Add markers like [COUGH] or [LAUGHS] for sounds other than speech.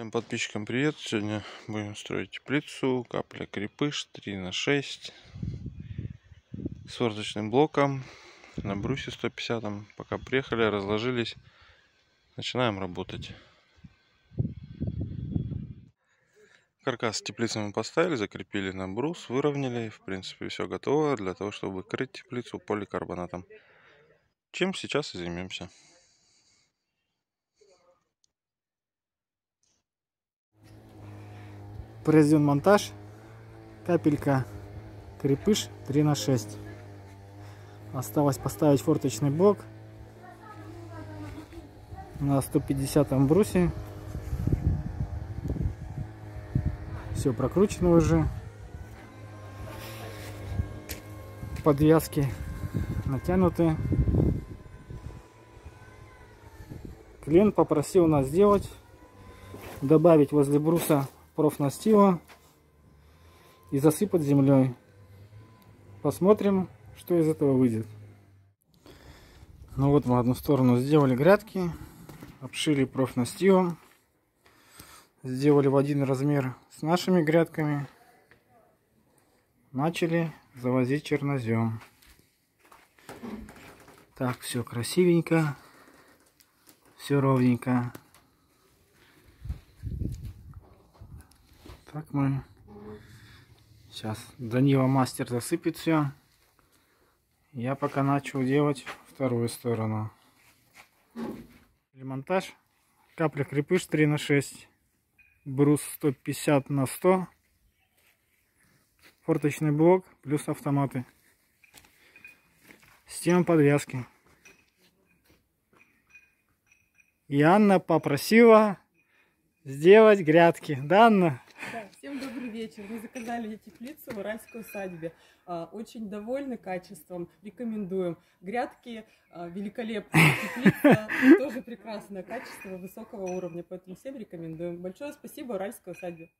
Всем подписчикам привет! Сегодня будем строить теплицу, капля крепыш 3 на 6 с форточным блоком на брусе 150. Пока приехали, разложились, начинаем работать. Каркас теплицы мы поставили, закрепили на брус, выровняли. В принципе, все готово для того, чтобы крыть теплицу поликарбонатом. Чем сейчас и займемся. Произведен монтаж. Капелька крепыш 3 на 6 осталось поставить форточный блок на 150 брусе. Все прокручено уже. Подвязки натянуты. Клиент попросил нас сделать добавить возле бруса профнастила и засыпать землей. Посмотрим, что из этого выйдет. Ну вот мы одну сторону сделали грядки, обшили профнастилом, сделали в один размер с нашими грядками, начали завозить чернозем. Так, все красивенько, все ровненько. Так мы сейчас Данила мастер засыпет все. Я пока начал делать вторую сторону. Монтаж. Капля крепыш 3 на 6. Брус 150 на 100. Форточный блок плюс автоматы. Система подвязки. И Анна попросила сделать грядки. Да, Анна? Всем добрый вечер. Мы заказали теплицу в Уральской усадьбе. А, очень довольны качеством. Рекомендуем. Грядки а, великолепные. Теплица [LAUGHS] тоже прекрасное качество, высокого уровня. Поэтому всем рекомендуем. Большое спасибо Уральской усадьбе.